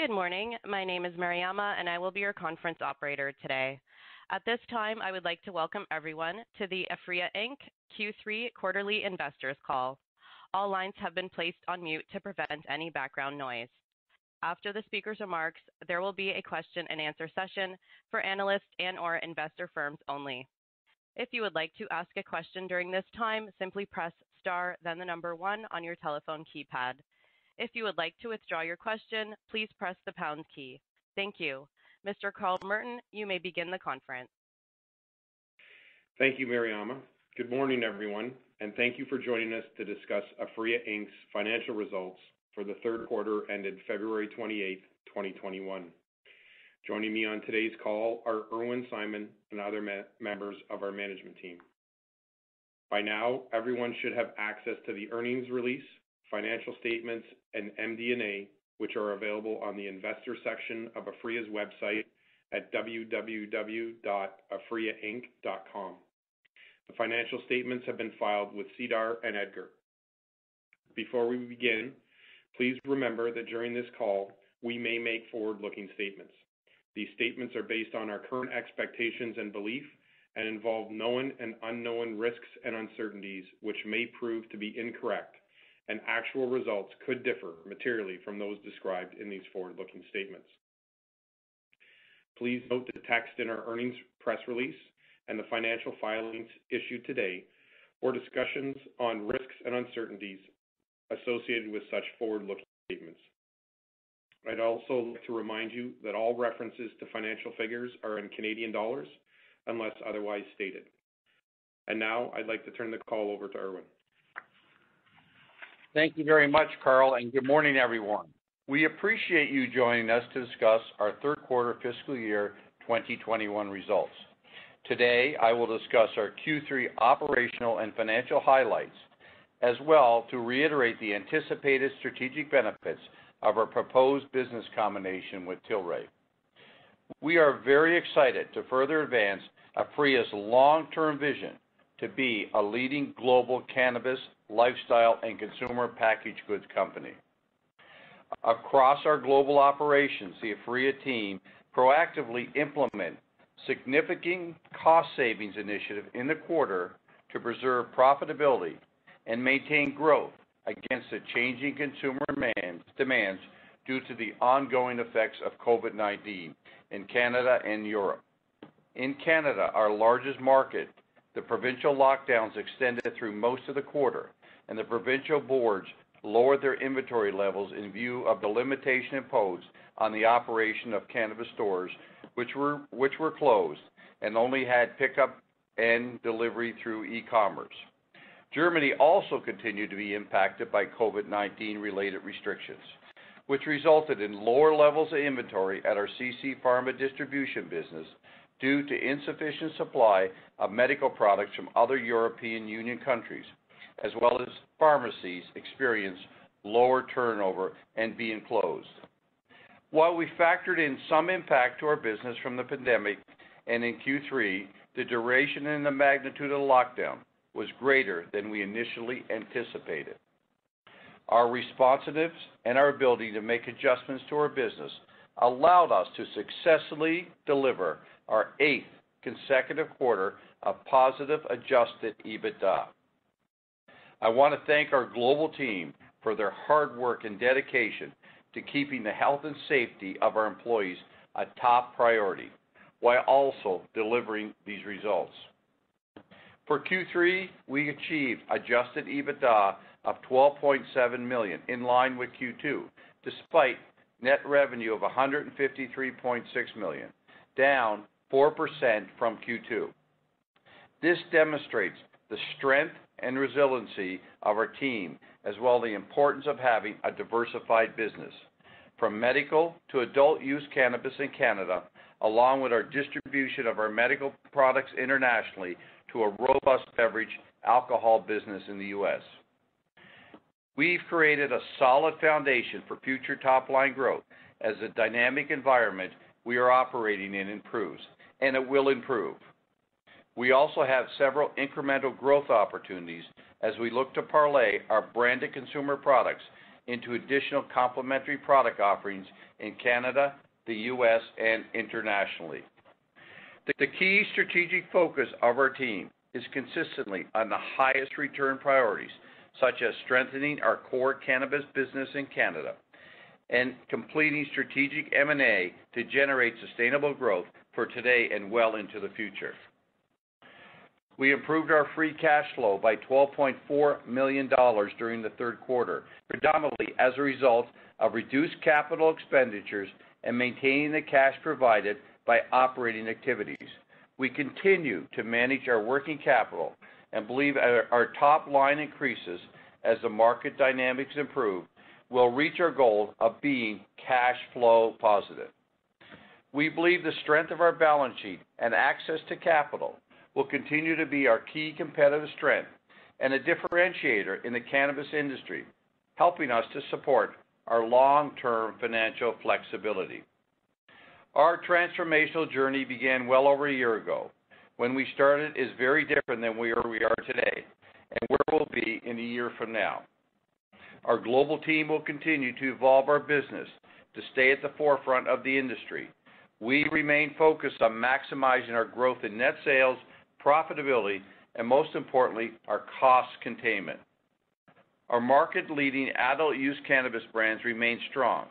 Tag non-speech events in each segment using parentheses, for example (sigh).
Good morning. My name is Mariama, and I will be your conference operator today. At this time, I would like to welcome everyone to the Aphria Inc. Q3 quarterly investors call. All lines have been placed on mute to prevent any background noise. After the speaker's remarks, there will be a question and answer session for analysts and/or investor firms only. If you would like to ask a question during this time, simply press star then the number one on your telephone keypad. If you would like to withdraw your question, please press the pound key. Thank you. Mr. Carl Merton, you may begin the conference. Thank you, Mariama. Good morning, everyone, and thank you for joining us to discuss Aphria Inc.'s financial results for the third quarter ended February 28th, 2021. Joining me on today's call are Irwin Simon and other members of our management team. By now, everyone should have access to the earnings release, financial statements, and MD&A, which are available on the investor section of Aphria's website at www.aphriainc.com. The financial statements have been filed with SEDAR and EDGAR. Before we begin, please remember that during this call, we may make forward-looking statements. These statements are based on our current expectations and belief and involve known and unknown risks and uncertainties, which may prove to be incorrect, and actual results could differ materially from those described in these forward-looking statements. Please note the text in our earnings press release and the financial filings issued today for discussions on risks and uncertainties associated with such forward-looking statements. I'd also like to remind you that all references to financial figures are in Canadian dollars unless otherwise stated. And now I'd like to turn the call over to Irwin. Thank you very much, Carl, and good morning, everyone. We appreciate you joining us to discuss our third quarter fiscal year 2021 results. Today, I will discuss our Q3 operational and financial highlights, as well to reiterate the anticipated strategic benefits of our proposed business combination with Tilray. We are very excited to further advance Aphria's long-term vision to be a leading global cannabis, lifestyle, and consumer packaged goods company. Across our global operations, the Aphria team proactively implement significant cost savings initiative in the quarter to preserve profitability and maintain growth against the changing consumer demands due to the ongoing effects of COVID-19 in Canada and Europe. In Canada, our largest market, the provincial lockdowns extended through most of the quarter, and the provincial boards lowered their inventory levels in view of the limitation imposed on the operation of cannabis stores, which were which were closed and only had pickup and delivery through e-commerce. Germany also continued to be impacted by COVID-19 related restrictions, which resulted in lower levels of inventory at our CC Pharma distribution business due to insufficient supply of medical products from other European Union countries, as well as pharmacies experienced lower turnover and being closed. While we factored in some impact to our business from the pandemic and in Q3, the duration and the magnitude of the lockdown was greater than we initially anticipated. Our responsiveness and our ability to make adjustments to our business allowed us to successfully deliver our eighth consecutive quarter of positive adjusted EBITDA. I want to thank our global team for their hard work and dedication to keeping the health and safety of our employees a top priority while also delivering these results. For Q3, we achieved adjusted EBITDA of 12.7 million, in line with Q2, despite net revenue of 153.6 million, down 4% from Q2. This demonstrates the strength and resiliency of our team, as well the importance of having a diversified business, from medical to adult use cannabis in Canada, along with our distribution of our medical products internationally to a robust beverage alcohol business in the U.S. We've created a solid foundation for future top-line growth as the dynamic environment we are operating in improves, and it will improve. We also have several incremental growth opportunities as we look to parlay our branded consumer products into additional complementary product offerings in Canada, the U.S., and internationally. The key strategic focus of our team is consistently on the highest return priorities, such as strengthening our core cannabis business in Canada and completing strategic M&A to generate sustainable growth for today and well into the future. We improved our free cash flow by 12.4 million dollars during the third quarter, predominantly as a result of reduced capital expenditures and maintaining the cash provided by operating activities. We continue to manage our working capital and believe our top line increases as the market dynamics improve, we'll reach our goal of being cash flow positive. We believe the strength of our balance sheet and access to capital will continue to be our key competitive strength and a differentiator in the cannabis industry, helping us to support our long-term financial flexibility. Our transformational journey began well over a year ago. When we started is very different than where we are today and where we'll be in a year from now. Our global team will continue to evolve our business to stay at the forefront of the industry. We remain focused on maximizing our growth in net sales, profitability, and most importantly, our cost containment. Our market-leading adult use cannabis brands remain strong,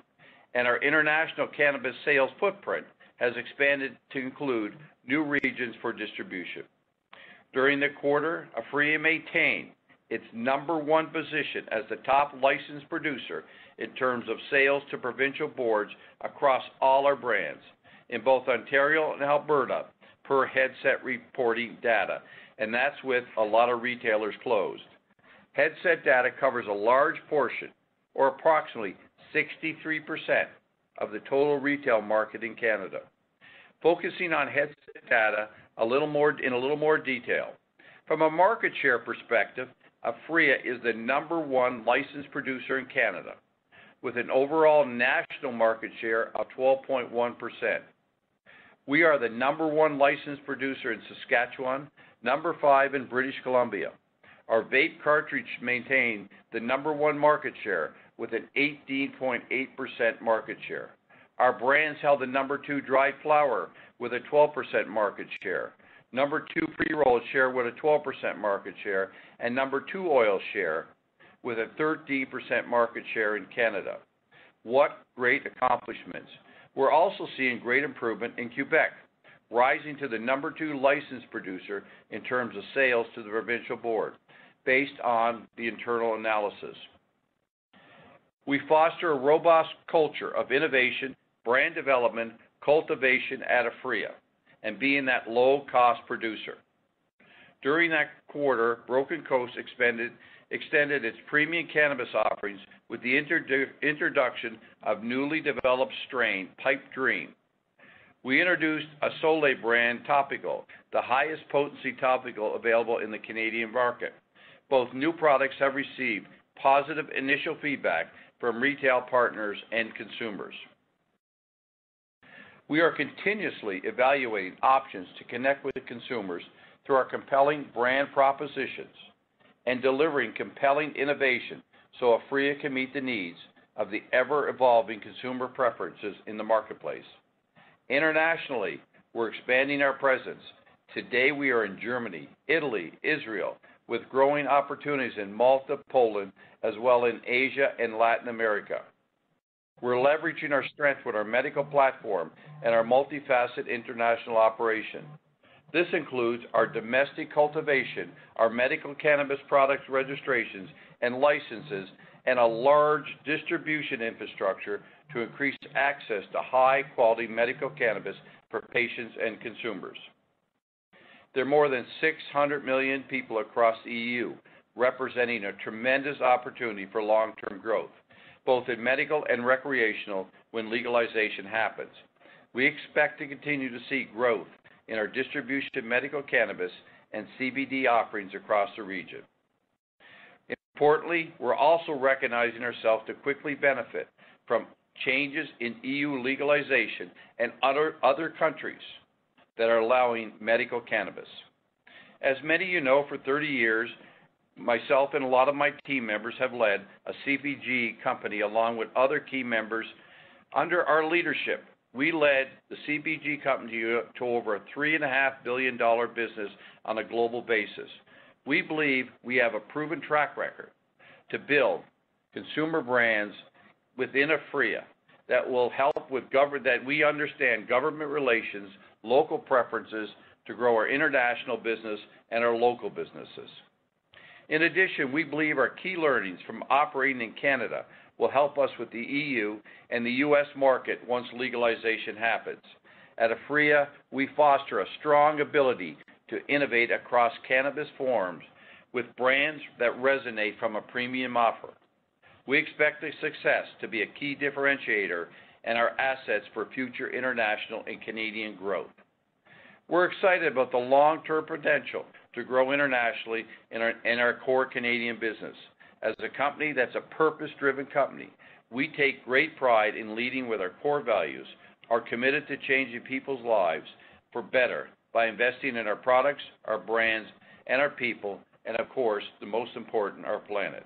and our international cannabis sales footprint has expanded to include new regions for distribution. During the quarter, Aphria maintained its number one position as the top licensed producer in terms of sales to provincial boards across all our brands in both Ontario and Alberta per Headset reporting data, and that's with a lot of retailers closed. Headset data covers a large portion, or approximately 63% of the total retail market in Canada. Focusing on Headset data a little more, in a little more detail. From a market share perspective, Aphria is the number one licensed producer in Canada, with an overall national market share of 12.1%. We are the number one licensed producer in Saskatchewan, number five in British Columbia. Our vape cartridge maintained the number one market share with an 18.8% market share. Our brands held the number two dried flower with a 12% market share, number two pre-roll share with a 12% market share, and number two oil share with a 13% market share in Canada. What great accomplishments. We're also seeing great improvement in Quebec, rising to the number two licensed producer in terms of sales to the provincial board based on the internal analysis. We foster a robust culture of innovation, brand development, cultivation at Aphria, and being that low-cost producer. During that quarter, Broken Coast extended its premium cannabis offerings with the introduction of newly developed strain, Pipe Dream. We introduced a Solei brand topical, the highest potency topical available in the Canadian market. Both new products have received positive initial feedback from retail partners and consumers. We are continuously evaluating options to connect with the consumers through our compelling brand propositions and delivering compelling innovation so Aphria can meet the needs of the ever-evolving consumer preferences in the marketplace. Internationally, we're expanding our presence. Today, we are in Germany, Italy, Israel, with growing opportunities in Malta, Poland, as well in Asia and Latin America. We're leveraging our strength with our medical platform and our multifaceted international operation. This includes our domestic cultivation, our medical cannabis products registrations and licenses, and a large distribution infrastructure to increase access to high-quality medical cannabis for patients and consumers. There are more than 600 million people across the EU, representing a tremendous opportunity for long-term growth, both in medical and recreational when legalization happens. We expect to continue to see growth in our distribution of medical cannabis and CBD offerings across the region. Importantly, we're also recognizing ourselves to quickly benefit from changes in EU legalization and other countries that are allowing medical cannabis. As many of you know, for 30 years, myself and a lot of my team members have led a CPG company along with other key members under our leadership. We led the CPG company to over a $3.5 billion business on a global basis. We believe we have a proven track record to build consumer brands within Aphria that will help with that we understand government relations, local preferences to grow our international business and our local businesses. In addition, we believe our key learnings from operating in Canada will help us with the EU and the U.S. market once legalization happens. At Aphria, we foster a strong ability to innovate across cannabis forms with brands that resonate from a premium offer. We expect the success to be a key differentiator and our assets for future international and Canadian growth. We're excited about the long-term potential to grow internationally in our core Canadian business. As a company that's a purpose-driven company, we take great pride in leading with our core values, are committed to changing people's lives for better by investing in our products, our brands, and our people, and of course, the most important, our planet.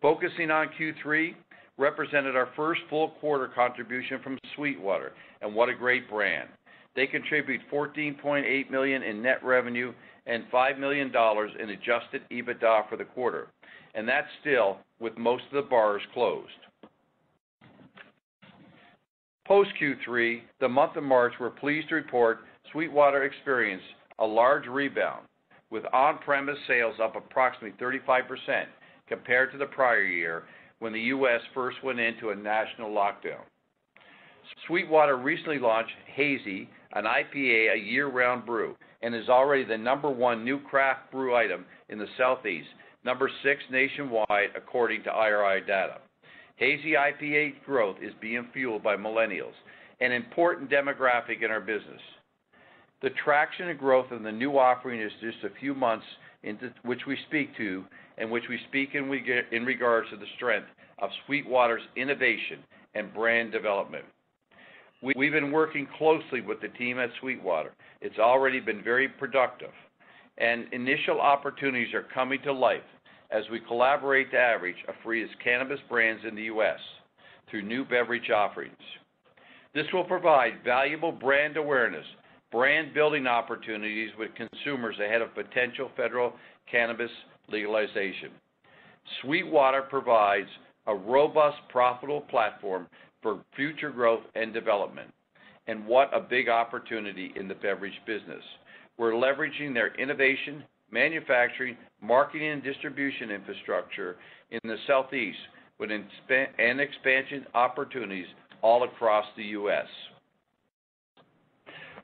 Focusing on Q3 represented our first full quarter contribution from SweetWater, and what a great brand. They contribute 14.8 million in net revenue and $5 million in adjusted EBITDA for the quarter, and that's still with most of the bars closed. Post Q3, the month of March, we're pleased to report SweetWater experienced a large rebound, with on-premise sales up approximately 35% compared to the prior year when the U.S. first went into a national lockdown. SweetWater recently launched Hazy, an IPA, a year-round brew, and is already the number one new craft brew item in the Southeast, number six nationwide, according to IRI data. Hazy IPA growth is being fueled by millennials, an important demographic in our business. The traction and growth in the new offering is just a few months into which we speak to, and which we speak in regards to the strength of SweetWater's innovation and brand development. We've been working closely with the team at SweetWater. It's already been very productive, and initial opportunities are coming to life as we collaborate to average Aphria's cannabis brands in the U.S. through new beverage offerings. This will provide valuable brand awareness, brand-building opportunities with consumers ahead of potential federal cannabis legalization. SweetWater provides a robust, profitable platform for future growth and development, and what a big opportunity in the beverage business. We're leveraging their innovation, manufacturing, marketing, and distribution infrastructure in the Southeast with and expansion opportunities all across the U.S.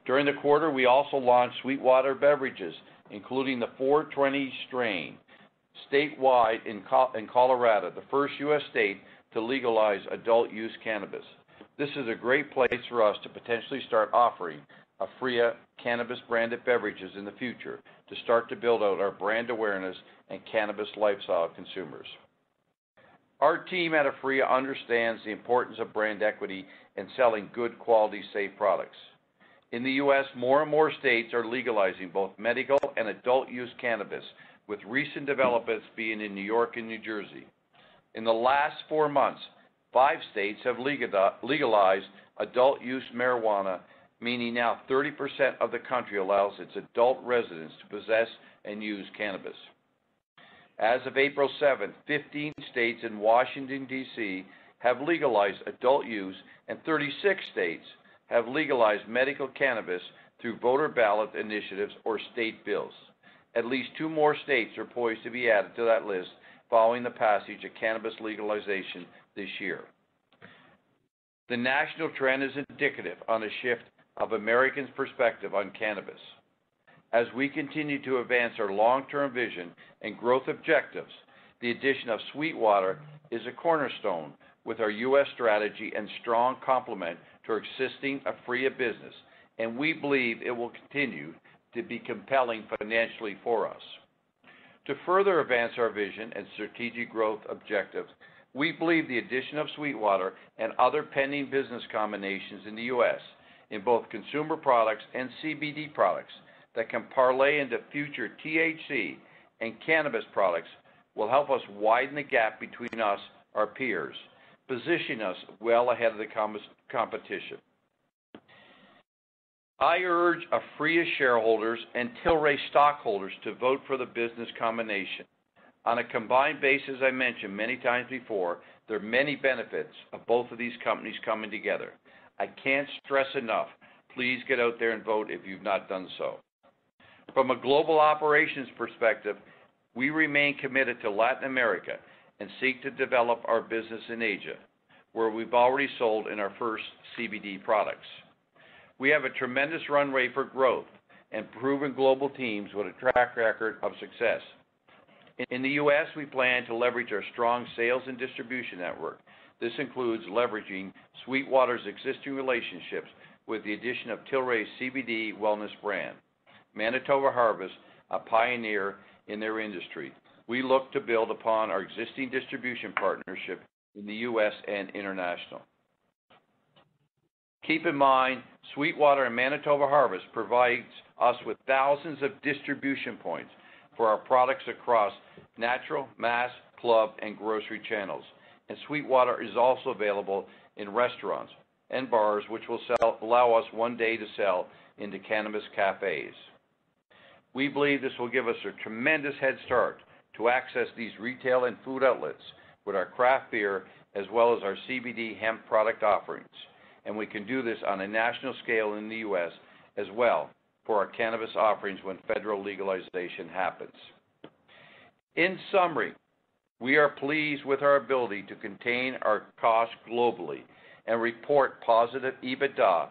During the quarter, we also launched SweetWater beverages, including the 420 strain, statewide in Colorado, the first U.S. state to legalize adult-use cannabis. This is a great place for us to potentially start offering Aphria cannabis-branded beverages in the future to start to build out our brand awareness and cannabis lifestyle consumers. Our team at Aphria understands the importance of brand equity and selling good quality, safe products. In the U.S., more and more states are legalizing both medical and adult-use cannabis, with recent developments being in New York and New Jersey. In the last four months, five states have legalized adult-use marijuana, meaning now 30% of the country allows its adult residents to possess and use cannabis. As of April 7th, 15 states and Washington, D.C., have legalized adult use, and 36 states have legalized medical cannabis through voter ballot initiatives or state bills. At least two more states are poised to be added to that list following the passage of cannabis legalization this year. The national trend is indicative on a shift of Americans' perspective on cannabis. As we continue to advance our long-term vision and growth objectives, the addition of SweetWater is a cornerstone with our U.S. strategy and strong complement to our existing Aphria business, and we believe it will continue to be compelling financially for us. To further advance our vision and strategic growth objectives, we believe the addition of SweetWater and other pending business combinations in the U.S. in both consumer products and CBD products that can parlay into future THC and cannabis products will help us widen the gap between us, our peers, positioning us well ahead of the competition. I urge Aphria shareholders and Tilray stockholders to vote for the business combination. On a combined basis, I mentioned many times before, there are many benefits of both of these companies coming together. I can't stress enough, please get out there and vote if you've not done so. From a global operations perspective, we remain committed to Latin America and seek to develop our business in Asia, where we've already sold in our first CBD products. We have a tremendous runway for growth and proven global teams with a track record of success. In the U.S., we plan to leverage our strong sales and distribution network. This includes leveraging SweetWater's existing relationships with the addition of Tilray's CBD wellness brand, Manitoba Harvest, a pioneer in their industry. We look to build upon our existing distribution partnership in the U.S. and international. Keep in mind, SweetWater and Manitoba Harvest provides us with thousands of distribution points for our products across natural, mass, club, and grocery channels. SweetWater is also available in restaurants and bars, which will allow us one day to sell into cannabis cafes. We believe this will give us a tremendous head start to access these retail and food outlets with our craft beer as well as our CBD hemp product offerings. And we can do this on a national scale in the U.S. as well for our cannabis offerings when federal legalization happens. In summary, we are pleased with our ability to contain our costs globally and report positive EBITDA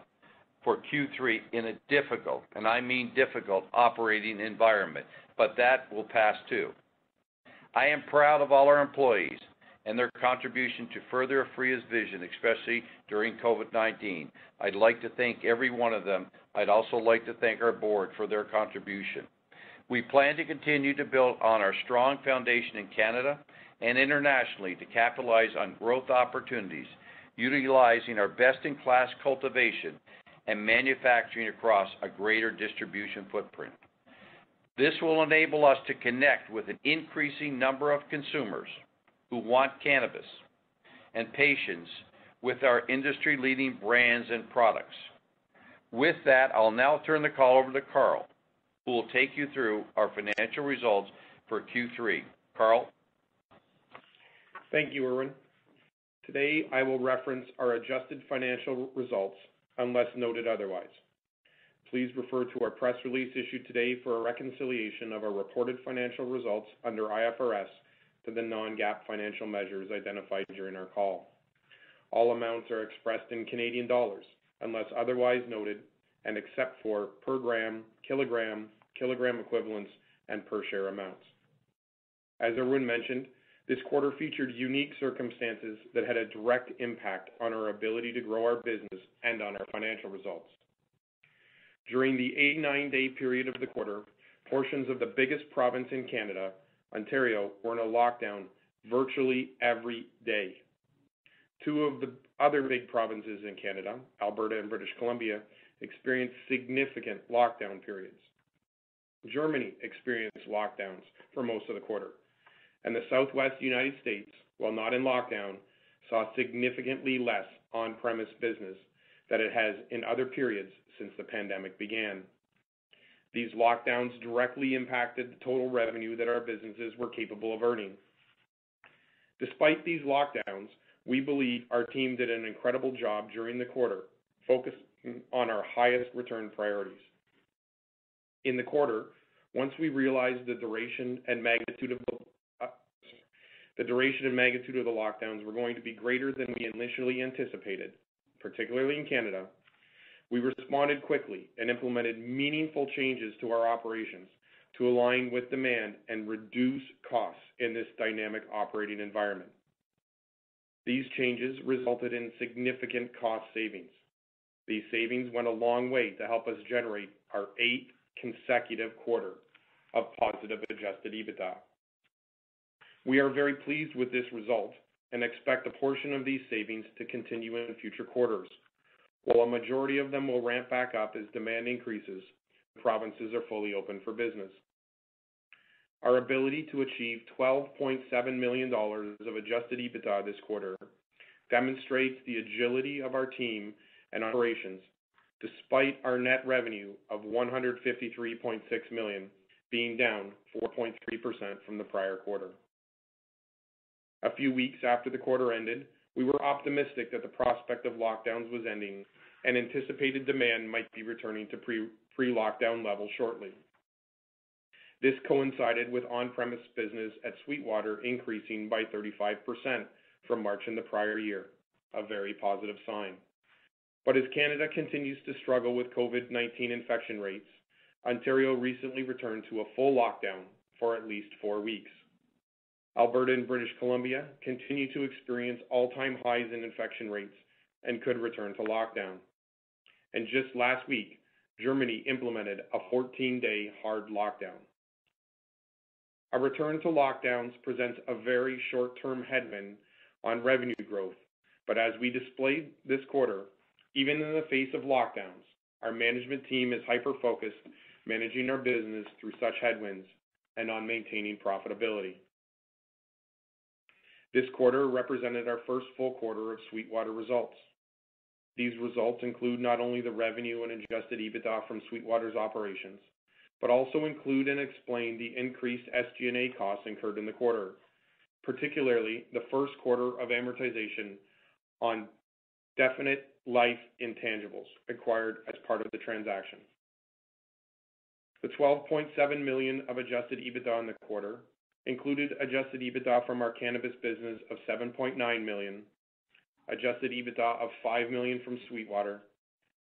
for Q3 in a difficult, and I mean difficult, operating environment, but that will pass too. I am proud of all our employees and their contribution to further Aphria's vision, especially during COVID-19. I'd like to thank every one of them. I'd also like to thank our board for their contribution. We plan to continue to build on our strong foundation in Canada and internationally to capitalize on growth opportunities, utilizing our best-in-class cultivation and manufacturing across a greater distribution footprint. This will enable us to connect with an increasing number of consumers who want cannabis and patients with our industry-leading brands and products. With that, I'll now turn the call over to Carl, who will take you through our financial results for Q3. Carl? Thank you, Irwin. Today, I will reference our adjusted financial results unless noted otherwise. Please refer to our press release issued today for a reconciliation of our reported financial results under IFRS to the non-GAAP financial measures identified during our call. All amounts are expressed in Canadian dollars unless otherwise noted and except for per gram, kilogram kilogram equivalents, and per share amounts. As Irwin mentioned, this quarter featured unique circumstances that had a direct impact on our ability to grow our business and on our financial results. During the 89-day period of the quarter, portions of the biggest province in Canada, Ontario, were in a lockdown virtually every day. Two of the other big provinces in Canada, Alberta and British Columbia, experienced significant lockdown periods. Germany experienced lockdowns for most of the quarter, and the Southwest United States, while not in lockdown, saw significantly less on-premise business than it has in other periods since the pandemic began. These lockdowns directly impacted the total revenue that our businesses were capable of earning. Despite these lockdowns, we believe our team did an incredible job during the quarter, focusing on our highest return priorities. In the quarter, once we realized the duration and magnitude of the lockdowns were going to be greater than we initially anticipated, particularly in Canada, we responded quickly and implemented meaningful changes to our operations to align with demand and reduce costs in this dynamic operating environment. These changes resulted in significant cost savings. These savings went a long way to help us generate our eighth consecutive quarter of positive adjusted EBITDA. We are very pleased with this result and expect a portion of these savings to continue in future quarters. While a majority of them will ramp back up as demand increases, the provinces are fully open for business. our ability to achieve 12.7 million dollars of adjusted EBITDA this quarter demonstrates the agility of our team and operations, despite our net revenue of 153.6 million being down 4.3% from the prior quarter. A few weeks after the quarter ended, we were optimistic that the prospect of lockdowns was ending and anticipated demand might be returning to pre-lockdown levels shortly. This coincided with on-premise business at SweetWater increasing by 35% from March in the prior year, a very positive sign. But as Canada continues to struggle with COVID-19 infection rates, Ontario recently returned to a full lockdown for at least four weeks. Alberta and British Columbia continue to experience all-time highs in infection rates and could return to lockdown. And just last week, Germany implemented a 14-day hard lockdown. A return to lockdowns presents a very short-term headwind on revenue growth. But as we displayed this quarter, even in the face of lockdowns, our management team is hyper-focused managing our business through such headwinds and on maintaining profitability. This quarter represented our first full quarter of SweetWater results. These results include not only the revenue and adjusted EBITDA from SweetWater's operations, but also include and explain the increased SG&A costs incurred in the quarter, particularly the first quarter of amortization on definite life intangibles acquired as part of the transaction. The 12.7 million of adjusted EBITDA in the quarter included adjusted EBITDA from our cannabis business of 7.9 million, adjusted EBITDA of 5 million from SweetWater,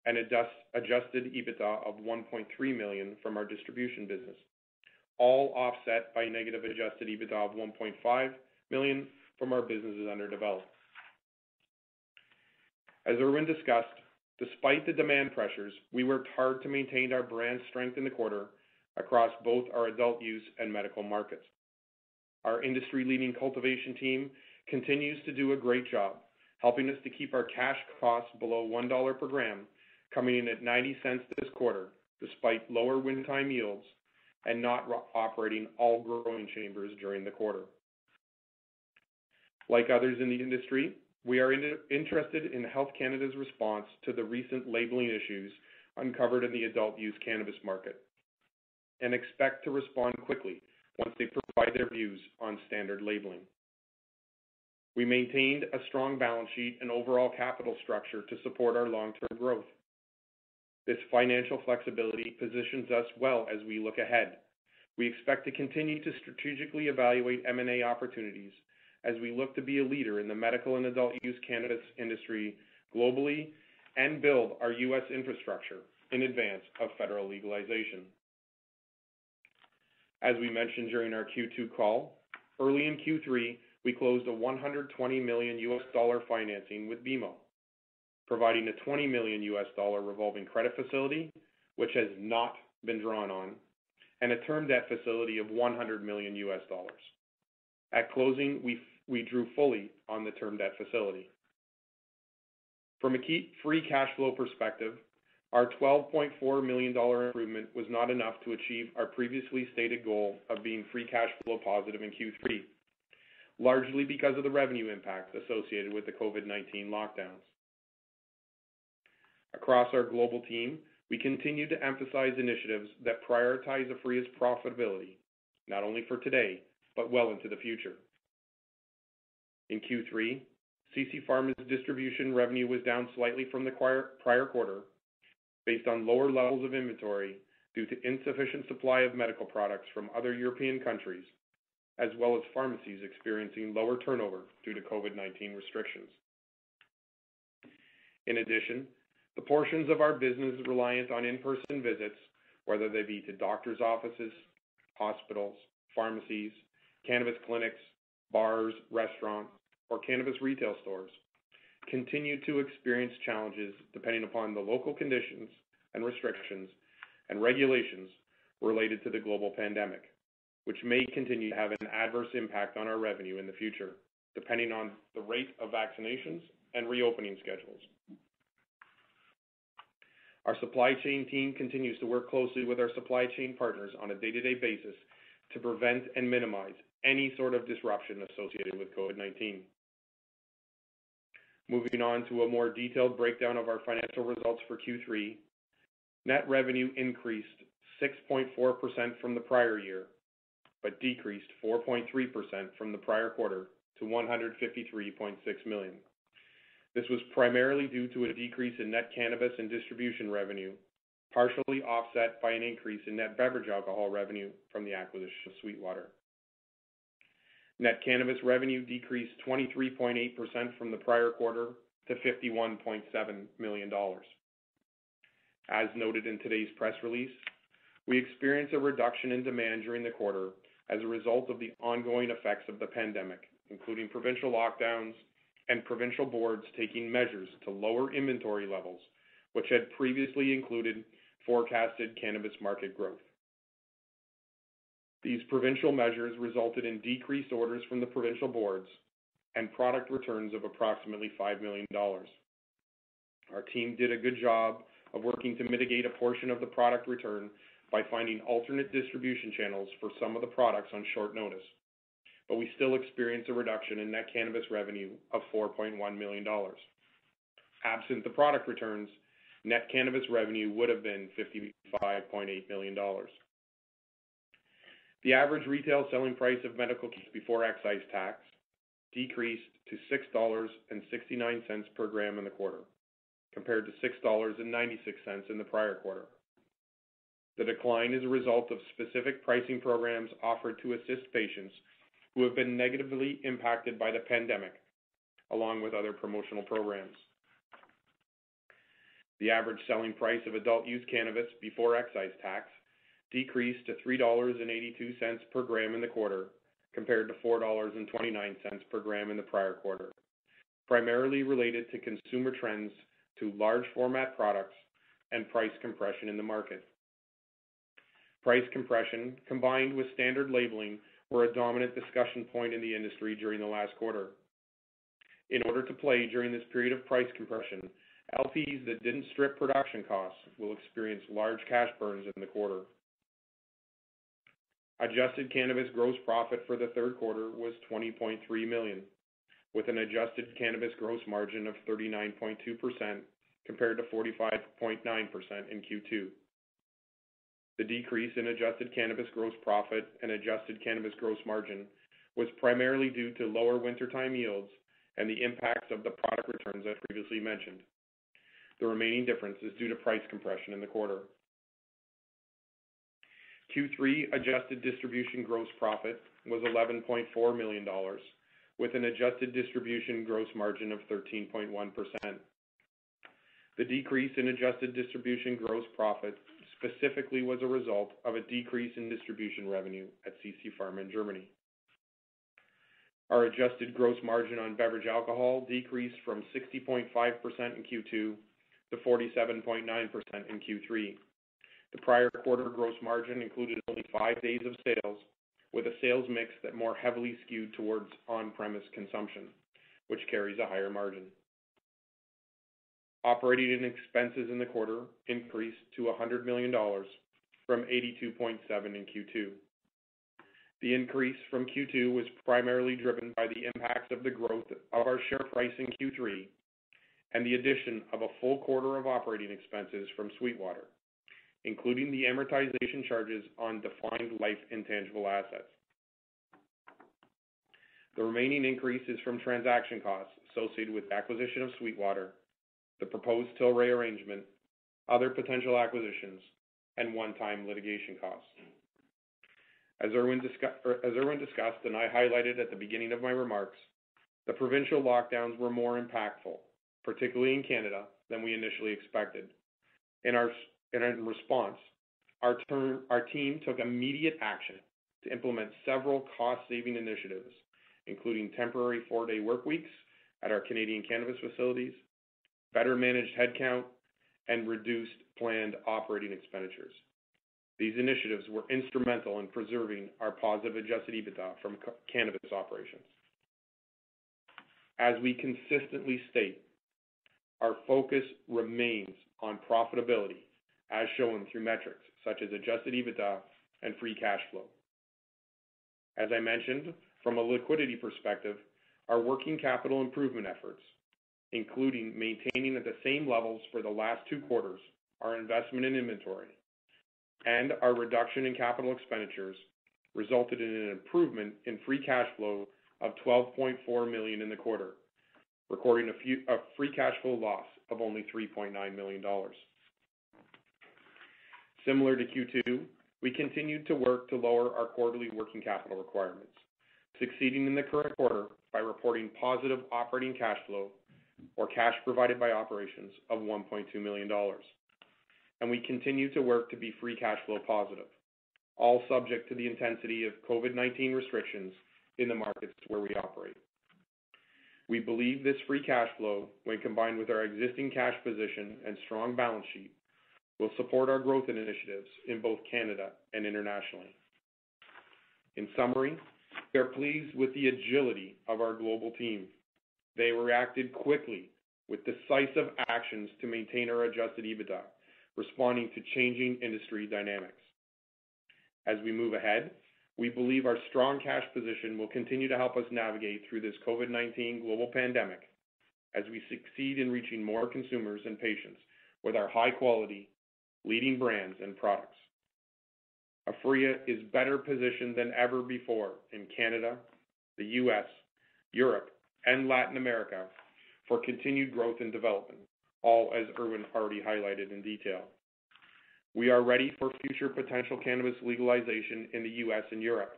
and adjusted EBITDA of 1.3 million from our distribution business, all offset by negative adjusted EBITDA of 1.5 million from our businesses under development. As Irwin discussed, despite the demand pressures, we worked hard to maintain our brand strength in the quarter across both our adult use and medical markets. Our industry-leading cultivation team continues to do a great job helping us to keep our cash costs below 1 dollar per gram, coming in at $0.90 this quarter, despite lower wind time yields and not operating all growing chambers during the quarter. Like others in the industry, we are interested in Health Canada's response to the recent labeling issues uncovered in the adult use cannabis market and expect to respond quickly once they provide their views on standard labeling. We maintained a strong balance sheet and overall capital structure to support our long-term growth. This financial flexibility positions us well as we look ahead. We expect to continue to strategically evaluate M&A opportunities as we look to be a leader in the medical and adult use cannabis industry globally and build our U.S. infrastructure in advance of federal legalization. As we mentioned during our Q2 call, early in Q3, we closed a $120 million US dollar financing with BMO, providing a $20 million US dollar revolving credit facility, which has not been drawn on, and a term debt facility of $100 million. US dollars. At closing, we we drew fully on the term debt facility. From a key free cash flow perspective, our 12.4 million dollar improvement was not enough to achieve our previously stated goal of being free cash flow positive in Q3, largely because of the revenue impact associated with the COVID-19 lockdowns. Across our global team, we continue to emphasize initiatives that prioritize Aphria's profitability, not only for today, but well into the future. In Q3, CC Pharma's distribution revenue was down slightly from the prior quarter based on lower levels of inventory due to insufficient supply of medical products from other European countries, as well as pharmacies experiencing lower turnover due to COVID-19 restrictions. In addition, the portions of our business reliant on in-person visits, whether they be to doctor's offices, hospitals, pharmacies, cannabis clinics, bars, restaurants, or cannabis retail stores, continue to experience challenges depending upon the local conditions and restrictions and regulations related to the global pandemic, which may continue to have an adverse impact on our revenue in the future, depending on the rate of vaccinations and reopening schedules. Our supply chain team continues to work closely with our supply chain partners on a day-to-day basis to prevent and minimize any sort of disruption associated with COVID-19. Moving on to a more detailed breakdown of our financial results for Q3. Net revenue increased 6.4% from the prior year, but decreased 4.3% from the prior quarter to 153.6 million. This was primarily due to a decrease in net cannabis and distribution revenue, partially offset by an increase in net beverage alcohol revenue from the acquisition of SweetWater. Net cannabis revenue decreased 23.8% from the prior quarter to 51.7 million dollars. As noted in today's press release, we experienced a reduction in demand during the quarter as a result of the ongoing effects of the pandemic, including provincial lockdowns and provincial boards taking measures to lower inventory levels, which had previously included forecasted cannabis market growth. These provincial measures resulted in decreased orders from the provincial boards and product returns of approximately 5 million dollars. Our team did a good job of working to mitigate a portion of the product return by finding alternate distribution channels for some of the products on short notice. But we still experienced a reduction in net cannabis revenue of 4.1 million dollars. Absent the product returns, net cannabis revenue would have been 55.8 million dollars. The average retail selling price of medical kits before excise tax decreased to 6.69 dollars per gram in the quarter, compared to 6.96 dollars in the prior quarter. The decline is a result of specific pricing programs offered to assist patients who have been negatively impacted by the pandemic, along with other promotional programs. The average selling price of adult use cannabis before excise tax decreased to 3.82 dollars per gram in the quarter, compared to 4.29 dollars per gram in the prior quarter, primarily related to consumer trends to large format products and price compression in the market. Price compression, combined with standard labeling, were a dominant discussion point in the industry during the last quarter. In order to play during this period of price compression, LPs that didn't strip production costs will experience large cash burns in the quarter. Adjusted cannabis gross profit for the third quarter was 20.3 million, with an adjusted cannabis gross margin of 39.2% compared to 45.9% in Q2. The decrease in adjusted cannabis gross profit and adjusted cannabis gross margin was primarily due to lower wintertime yields and the impacts of the product returns I previously mentioned. The remaining difference is due to price compression in the quarter. Q3 adjusted distribution gross profit was 11.4 million dollars, with an adjusted distribution gross margin of 13.1%. The decrease in adjusted distribution gross profit specifically was a result of a decrease in distribution revenue at CC Pharma in Germany. Our adjusted gross margin on beverage alcohol decreased from 60.5% in Q2 to 47.9% in Q3. The prior quarter gross margin included only five days of sales, with a sales mix that more heavily skewed towards on-premise consumption, which carries a higher margin. Operating expenses in the quarter increased to 100 million dollars from 82.7 million in Q2. The increase from Q2 was primarily driven by the impacts of the growth of our share price in Q3 and the addition of a full quarter of operating expenses from SweetWater, including the amortization charges on defined life intangible assets. The remaining increase is from transaction costs associated with the acquisition of SweetWater, the proposed Tilray arrangement, other potential acquisitions, and one-time litigation costs. As Irwin er, discussed and I highlighted at the beginning of my remarks, the provincial lockdowns were more impactful, particularly in Canada, than we initially expected. In response, our team took immediate action to implement several cost-saving initiatives, including temporary four-day work weeks at our Canadian cannabis facilities, better managed headcount, and reduced planned operating expenditures. These initiatives were instrumental in preserving our positive adjusted EBITDA from cannabis operations. As we consistently state, our focus remains on profitability, as shown through metrics such as adjusted EBITDA and free cash flow. As I mentioned, from a liquidity perspective, our working capital improvement efforts, including maintaining at the same levels for the last two quarters our investment in inventory and our reduction in capital expenditures, resulted in an improvement in free cash flow of 12.4 million in the quarter, recording a free cash flow loss of only 3.9 million dollars. Similar to Q2, we continued to work to lower our quarterly working capital requirements, succeeding in the current quarter by reporting positive operating cash flow or cash provided by operations of 1.2 million dollars. And we continue to work to be free cash flow positive, all subject to the intensity of COVID-19 restrictions in the markets where we operate. We believe this free cash flow, when combined with our existing cash position and strong balance sheet, will support our growth initiatives in both Canada and internationally. In summary, we are pleased with the agility of our global team. They reacted quickly with decisive actions to maintain our adjusted EBITDA, responding to changing industry dynamics. As we move ahead, we believe our strong cash position will continue to help us navigate through this COVID-19 global pandemic as we succeed in reaching more consumers and patients with our high-quality leading brands and products. Aphria is better positioned than ever before in Canada, the U.S., Europe, and Latin America for continued growth and development, all as Irwin already highlighted in detail. We are ready for future potential cannabis legalization in the U.S. and Europe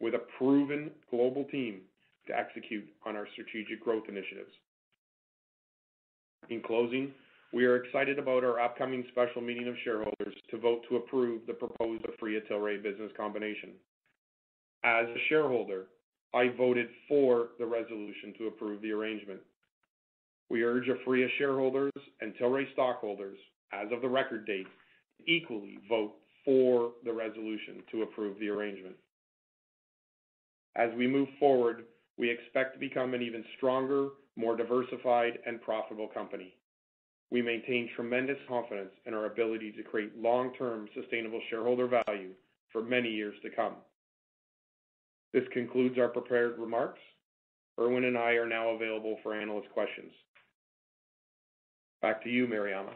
with a proven global team to execute on our strategic growth initiatives. In closing, we are excited about our upcoming special meeting of shareholders to vote to approve the proposed Aphria-Tilray business combination. As a shareholder, I voted for the resolution to approve the arrangement. We urge Aphria shareholders and Tilray stockholders, as of the record date, to equally vote for the resolution to approve the arrangement. As we move forward, we expect to become an even stronger, more diversified, and profitable company. We maintain tremendous confidence in our ability to create long-term sustainable shareholder value for many years to come. This concludes our prepared remarks. Irwin and I are now available for analyst questions. Back to you, Mariama.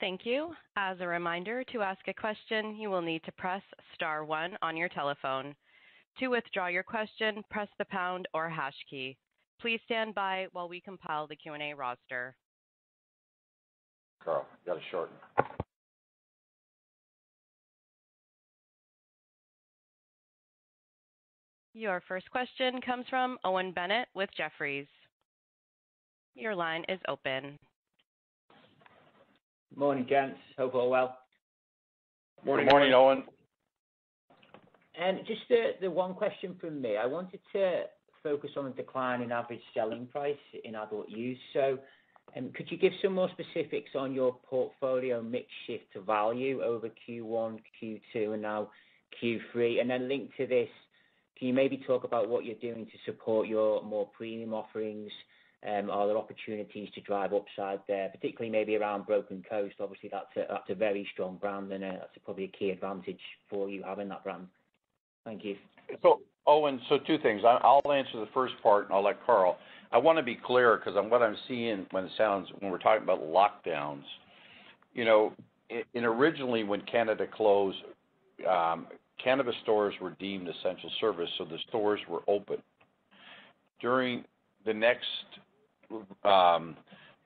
Thank you. As a reminder, to ask a question, you will need to press star one on your telephone. To withdraw your question, press the pound or hash key. Please stand by while we compile the Q&A roster. Carl, you got to shorten. Your first question comes from Owen Bennett with Jefferies. Your line is open. Morning, gents. Hope all well. Morning. Morning, Owen. And um, just the one question from me. I wanted to focus on the decline in average selling price in adult use. Um, could you give some more specifics on your portfolio mix shift to value over Q1, Q2, and now Q3? Then Linked to this, can you maybe talk about what you're doing to support your more premium offerings? Um, are there opportunities to drive upside there, particularly maybe around Broken Coast? Obviously, that's a very strong brand, and uh, that's probably a key advantage for you having that brand. Thank you. So, Owen, two things. I'll answer the first part, and I'll let Carl. I want to be clear because on what I'm seeing when it sounds when we're talking about lockdowns. You know, and originally, when Canada closed, um, cannabis stores were deemed essential service, so the stores were open. During the next um,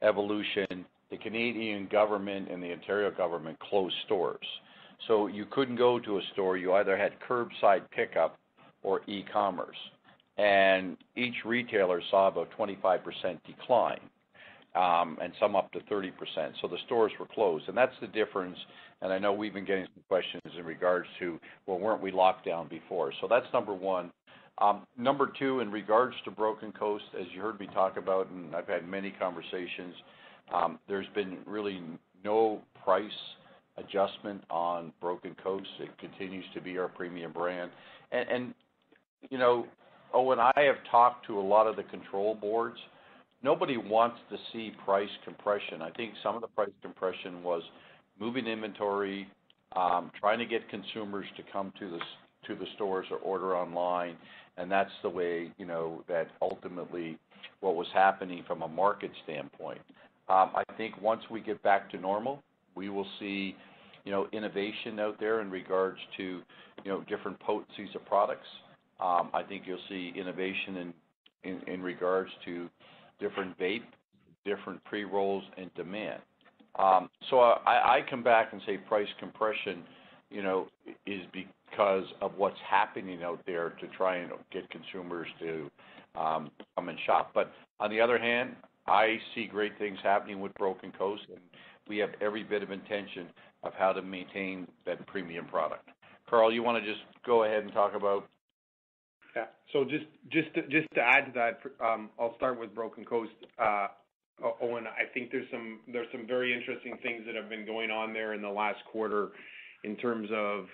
evolution, the Canadian government and the Ontario government closed stores. So you couldn't go to a store. You either had curbside pickup or e-commerce. And each retailer saw about 25% decline, um, and some up to 30%. So the stores were closed. And that's the difference, and I know we've been getting some questions in regards to, well, weren't we locked down before? So that's number one. Um, number two, in regards to Broken Coast, as you heard me talk about, and I've had many conversations, um, there's been really no price adjustment on Broken Coast. It continues to be our premium brand. Owen, I have talked to a lot of the control boards. Nobody wants to see price compression. I think some of the price compression was moving inventory, um, trying to get consumers to come to to the stores or order online, and that's the way, you know, that ultimately what was happening from a market standpoint. Um, I think once we get back to normal, we will see, you know, innovation out there in regards to, you know, different potencies of products. I think you'll see innovation in regards to different vape, different pre-rolls and demand. Um so I come back and say price compression, you know, is because of what's happening out there to try and get consumers to come and shop. But on the other hand, I see great things happening with Broken Coast, and we have every bit of intention of how to maintain that premium product. Carl, you wanna just go ahead and talk about? Yeah. So just just to add to that, um, I'll start with Broken Coast. Uh, Owen, I think there's some there's some very interesting things that have been going on there in the last quarter in terms of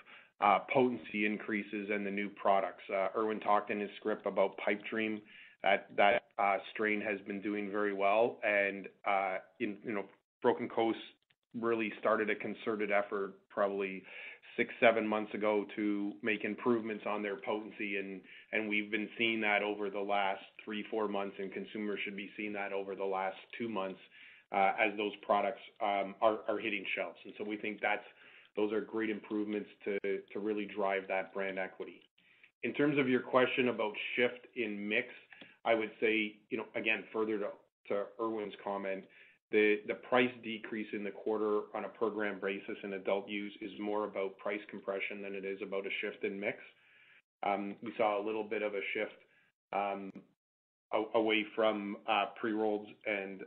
uh, potency increases and the new products. Uh, Irwin talked in his script about Pipe Dream. That strain has been doing very well. And you know, Broken Coast really started a concerted effort probably six, seven months ago to make improvements on their potency, and we've been seeing that over the last three, four months, and consumers should be seeing that over the last two months, uh, as those products um, are hitting shelves. And so we think that's those are great improvements to to really drive that brand equity. In terms of your question about shift in mix, I would say, you know, again, further to Irwin's comment, the price decrease in the quarter on a per gram basis in adult use is more about price compression than it is about a shift in mix. We saw a little bit of a shift away from pre-rolls and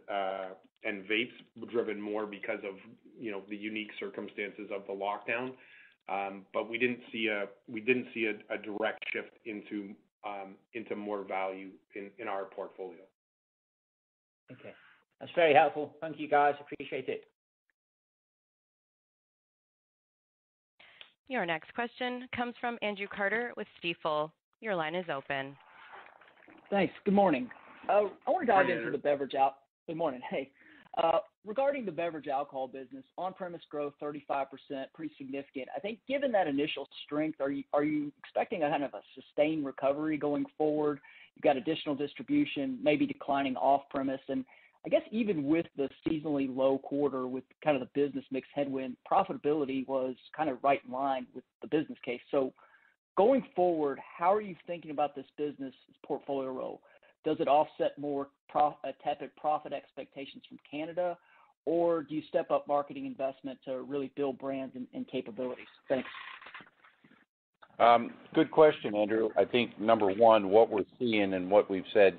and vapes, driven more because of, you know, the unique circumstances of the lockdown. Um but we didn't see a we didn't see a direct shift into um into more value in our portfolio. Okay. That's very helpful. Thank you, guys. Appreciate it. Your next question comes from Andrew Carter with Stifel. Your line is open. Thanks. Good morning. Uh, I wanna dive into the beverage. out. Good morning. Hey. Uh, regarding the beverage alcohol business, on-premise growth 35%, pretty significant. I think given that initial strength, are are you expecting a kind of a sustained recovery going forward? You've got additional distribution, maybe declining off-premise. I guess even with the seasonally low quarter with kind of the business mix headwind, profitability was kind of right in line with the business case. So going forward, how are you thinking about this business' portfolio role? Does it offset more uh, tepid profit expectations from Canada, or do you step up marketing investment to really build brands and capabilities? Thanks. Um, good question, Andrew. I think number one, what we're seeing and what we've said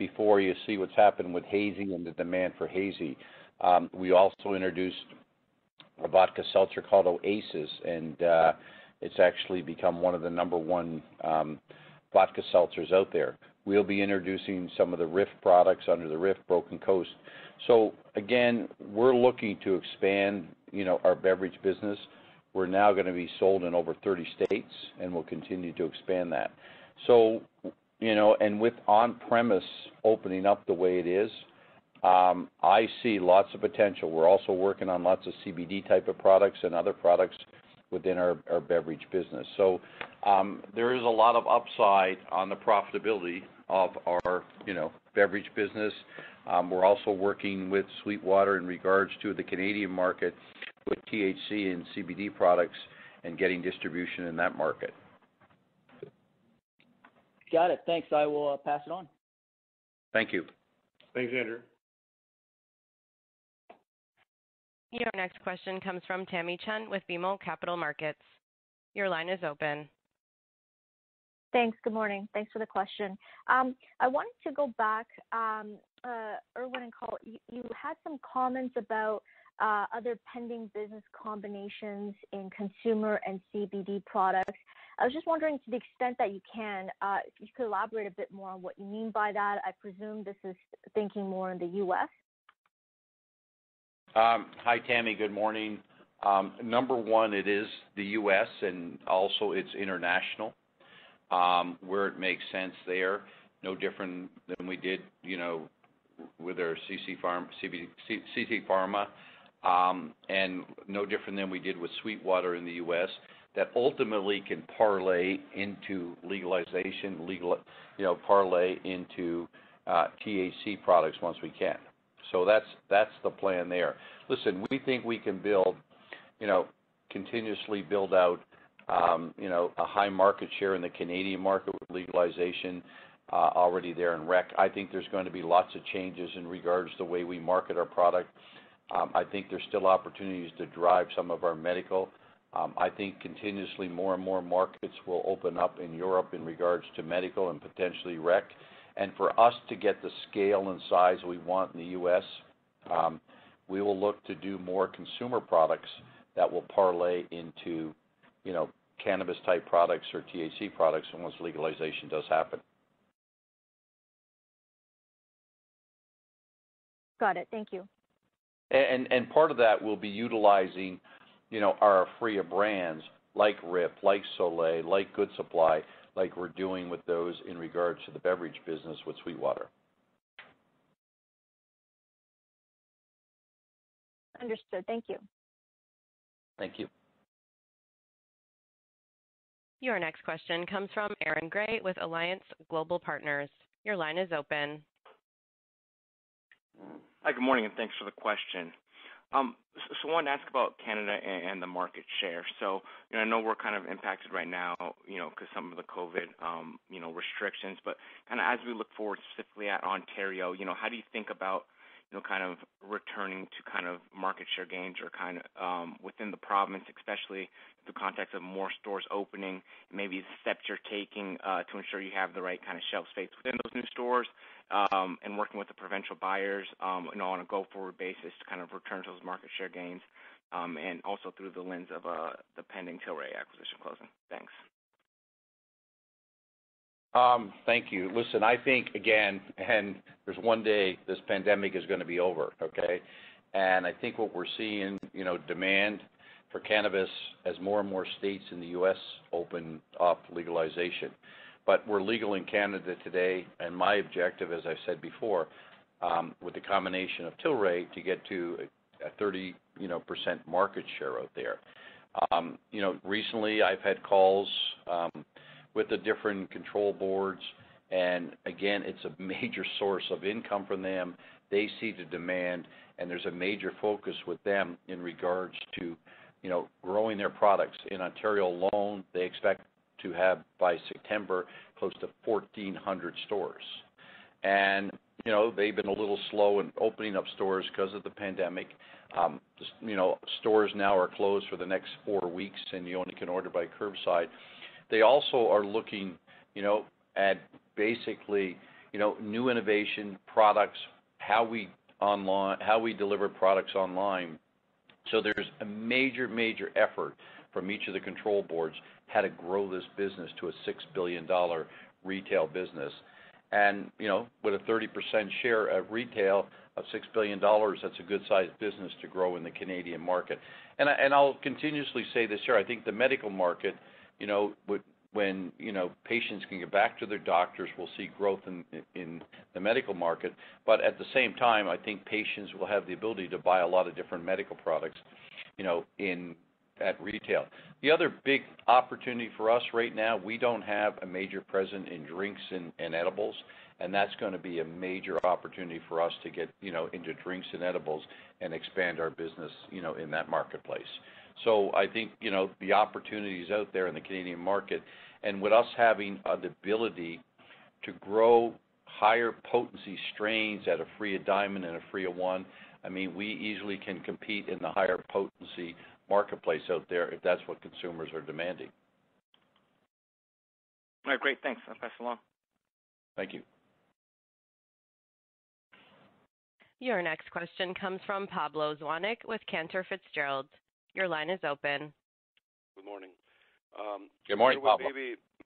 before, you see what's happened with Hazy and the demand for Hazy. Um, we also introduced a vodka seltzer called Oasis, and uh, it's actually become one of the number one um, vodka seltzers out there. We'll be introducing some of the RIFF products under the RIFF Broken Coast. So again, we're looking to expand, you know, our beverage business. We're now gonna be sold in over 30 states, and we'll continue to expand that. You know, and with on-premise opening up the way it is, um, I see lots of potential. We're also working on lots of CBD type of products and other products within our our beverage business. So um, there is a lot of upside on the profitability of our, you know, beverage business. Um, We're also working with SweetWater in regards to the Canadian market with THC and CBD products and getting distribution in that market. Got it. Thanks. I will uh, pass it on. Thank you. Thanks, Andrew. Your next question comes from Tamy Chen with BMO Capital Markets. Your line is open. Thanks. Good morning. Thanks for the question. Um, I wanted to go back, um, uh, Irwin and Carl, you had some comments about uh, other pending business combinations in consumer and CBD products. I was just wondering to the extent that you can, uh, if you could elaborate a bit more on what you mean by that. I presume this is thinking more in the U.S. Um, hi, Tamy. Good morning. Um, number one, it is the U.S., and also it's international, um, where it makes sense there. No different than we did, you know, with our CC Pharma, and no different than we did with SweetWater in the U.S. that ultimately can parlay into legalization, legal, you know, parlay into uh, THC products once we can. So that's that's the plan there. Listen, we think we can build, you know, continuously build out, um, you know, a high market share in the Canadian market with legalization uh, already there in rec. I think there's going to be lots of changes in regards to the way we market our product. Um, I think there's still opportunities to drive some of our medical. Um, I think continuously more and more markets will open up in Europe in regards to medical and potentially rec. And For us to get the scale and size we want in the U.S., um, we will look to do more consumer products that will parlay into, you know, cannabis-type products or THC products once legalization does happen. Got it. Thank you. And Part of that will be utilizing, you know, our Aphria brands like RIFF, like Solei, like Good Supply, like we're doing with those in regards to the beverage business with SweetWater. Understood. Thank you. Thank you. Your next question comes from Aaron Grey with Alliance Global Partners. Your line is open. Hi, good morning, and thanks for the question. Um, so I wanted to ask about Canada and the market share. So, you know, I know we're kind of impacted right now, you know, because some of the COVID, um, you know, restrictions. But kind of as we look forward, specifically at Ontario, you know, how do you think about you know, kind of returning to kind of market share gains or kind of um, within the province, especially in the context of more stores opening, maybe steps you're taking uh, to ensure you have the right kind of shelf space within those new stores, and working with the provincial buyers, um, on a go-forward basis to kind of return to those market share gains, and also through the lens of uh, the pending Tilray acquisition closing. Thanks. Um, thank you. Listen, I think, again, and there's one day this pandemic is gonna be over, okay? And I think what we're seeing, you know, demand for cannabis as more and more states in the U.S. open up legalization. But we're legal in Canada today, and my objective, as I said before, um, with the combination of Tilray, to get to a 30, you know, percent market share out there. Um, you know, recently I've had calls with the different control boards. And again, it's a (laughs) major source of income from them. They see the demand, and there's a major focus with them in regards to, you know, growing their products. In Ontario alone, they expect to have, by September, close to 1,400 stores. And, you know, they've been a little slow in opening up stores because of the pandemic. Um, you know, stores now are closed for the next four weeks, and you only can order by curbside. They also are looking, you know, at basically, you know, new innovation products, how we online, how we deliver products online. So there's a major, major effort from each of the control boards how to grow this business to a $6 billion retail business. And, you know, with a 30% share of retail of $6 billion, that's a good sized business to grow in the Canadian market. And, I, and I'll continuously say this here, I think the medical market you know, when, you know, patients can get back to their doctors, we'll see growth in, in the medical market. But at the same time, I think patients will have the ability to buy a lot of different medical products, you know, in at retail. The other big opportunity for us right now, we don't have a major presence in drinks and edibles, and that's gonna be a major opportunity for us to get, you know, into drinks and edibles and expand our business, you know, in that marketplace. So I think, you know, the opportunities out there in the Canadian market, and with us having uh, the ability to grow higher potency strains at Aphria Diamond and Aphria One, I mean, we easily can compete in the higher potency marketplace out there if that's what consumers are demanding. All right, great. Thanks. I'll pass along. Thank you. Your next question comes from Pablo Zuanic with Cantor Fitzgerald. Your line is open. Good morning. Um, Good morning, Pablo.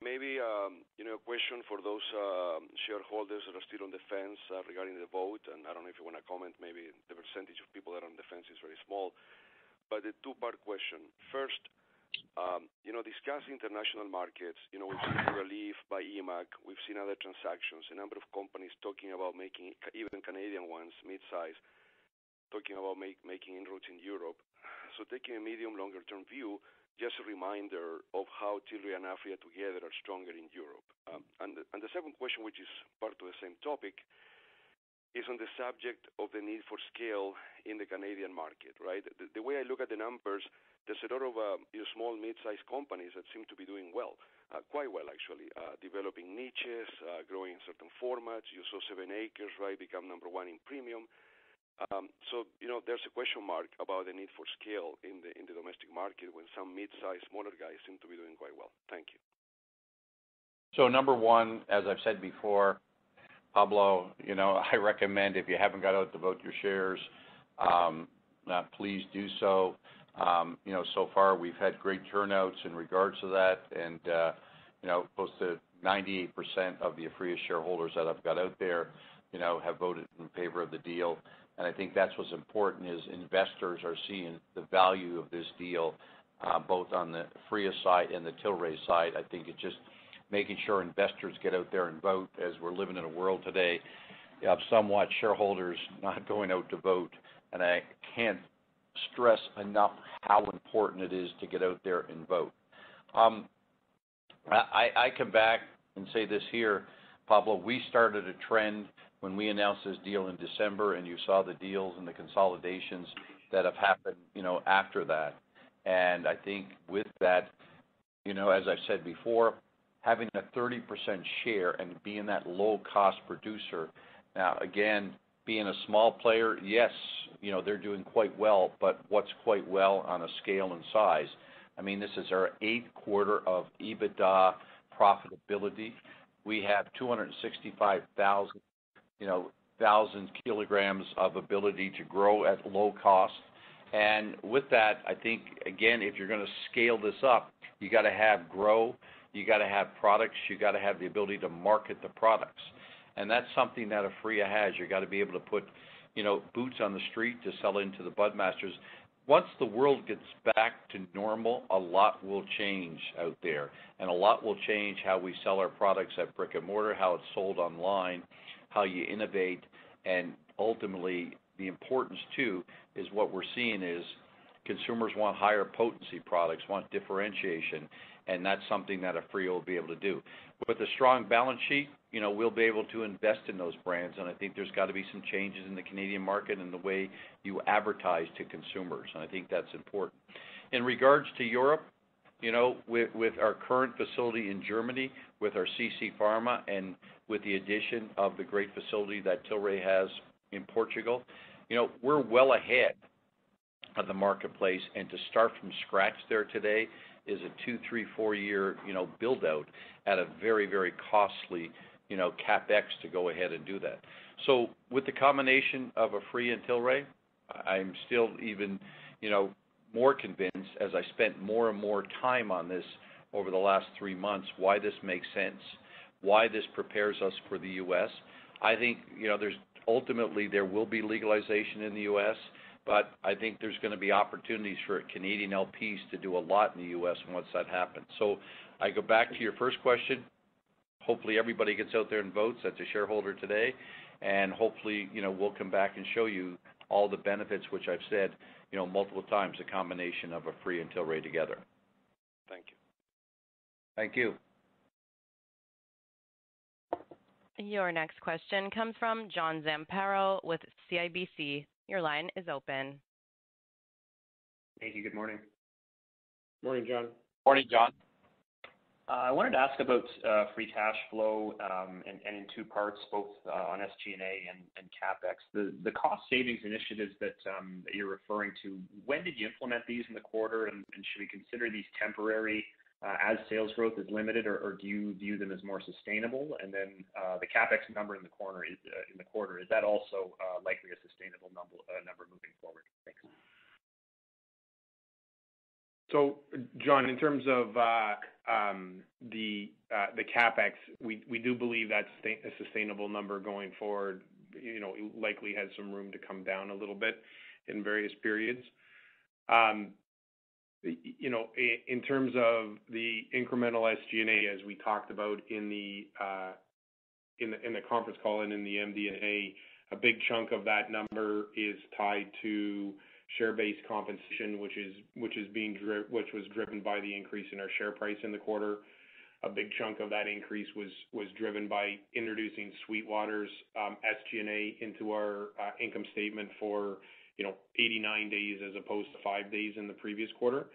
Maybe um, you know a question for those um, shareholders that are still on the fence uh, regarding the vote, and I don't know if you want to comment. Maybe the percentage of people that are on the fence is very small. But a two-part question. First, um, you know, discuss international markets. You know, we've seen Curaleaf by EMMAC. We've seen other transactions. A number of companies talking about making, even Canadian ones, mid-size, talking about making inroads in Europe. So taking a medium, longer term view, just a reminder of how Tilray and Aphria together are stronger in Europe. Um, and the second question, which is part of the same topic, is on the subject of the need for scale in the Canadian market, right? The way I look at the numbers, there's a lot of uh, small, mid-sized companies that seem to be doing well, uh, quite well actually, uh, developing niches, growing in certain formats. You saw 7ACRES, right, become number one in premium. Um, so, you know, there's a question mark about the need for scale in the in the domestic market when some mid-size, smaller guys seem to be doing quite well. Thank you. So number one, as I've said before, Pablo, you know, (laughs) I recommend if you haven't got out to vote your shares, please do so. Um, you know, so far we've had great turnouts in regards to that, and uh, you know, close to 98% of the Aphria shareholders that I've got out there you know, have voted in favor of the deal. And I think that's what's important, is investors are seeing the value of this deal, both on the Aphria side and the Tilray side. I think it just making sure investors get out there and vote, as we're living in a world today of somewhat shareholders not going out to vote. And I can't stress enough how important it is to get out there and vote. Um, I come back and say this here, Pablo, we started a trend when we announced this deal in December, and you saw the deals and the consolidations that have happened you know, after that. And I think with that, you know, as I've said before, having a 30% share and being that low-cost producer. Now, again, being a small player, yes, you know, they're doing quite well, but what's quite well on a scale and size? I mean, this is our eighth quarter of EBITDA profitability. We have 265,000 you know, thousand kilograms of ability to grow at low cost. And with that, I think, again, if you're going to scale this up, you got to have grow, you got to have products, you got to have the ability to market the products. And that's something that Aphria has. You got to be able to put you know, boots on the street to sell into the bud masters. Once the world gets back to normal, a lot will change out there, and a lot will change how we sell our products at brick and mortar, how it's sold online, how you innovate, and ultimately, the importance too, is what we're seeing is consumers want higher potency products, want differentiation, and that's something that Aphria will be able to do. With a strong balance sheet, you know, we'll be able to invest in those brands, and I think there's got to be some changes in the Canadian market and the way you advertise to consumers, and I think that's important. In regards to Europe, you know, with our current facility in Germany, with our CC Pharma, and with the addition of the great facility that Tilray has in Portugal, you know, we're well ahead of the marketplace. And to start from scratch there today is a two, three, four-year build-out at a very very costly CapEx to go ahead and do that. So with the combination of Aphria and Tilray, I'm still even more convinced as I spent more and more time on this over the last three months, why this makes sense, why this prepares us for the U.S. I think you know, there's ultimately there will be legalization in the U.S., but I think there's going to be opportunities for Canadian LPs to do a lot in the U.S. once that happens. So I go back to your first question. Hopefully, everybody gets out there and votes that's a shareholder today, and hopefully, you know, we'll come back and show you all the benefits, which I've said you know, multiple times, the combination of a free and Tilray together. Thank you. Thank you. Your next question comes from John Zamparo with CIBC. Your line is open. Thank you. Good morning. Morning, John. Morning, John. Uh, I wanted to ask about uh, free cash flow, um, and in two parts, both uh, on SG&A and CapEx. The cost savings initiatives um, that you're referring to, when did you implement these in the quarter, and should we consider these temporary Uh, as sales growth is limited, or do you view them as more sustainable? And then uh, the CapEx number in the corner is uh in the quarter, is that also uh, likely a sustainable number moving forward? Thanks. So John, in terms of um, the CapEx, we do believe that's a sustainable number going forward. You know, it likely has some room to come down a little bit in various periods. Um, You know, in terms of the incremental SG&A, as we talked about in the in the conference call and in the MD&A, a big chunk of that number is tied to share-based compensation, which is which is being dri which was driven by the increase in our share price in the quarter. A big chunk of that increase was was driven by introducing SweetWater's um, SG&A into our uh, income statement for, you know, 89 days as opposed to five days in the previous quarter.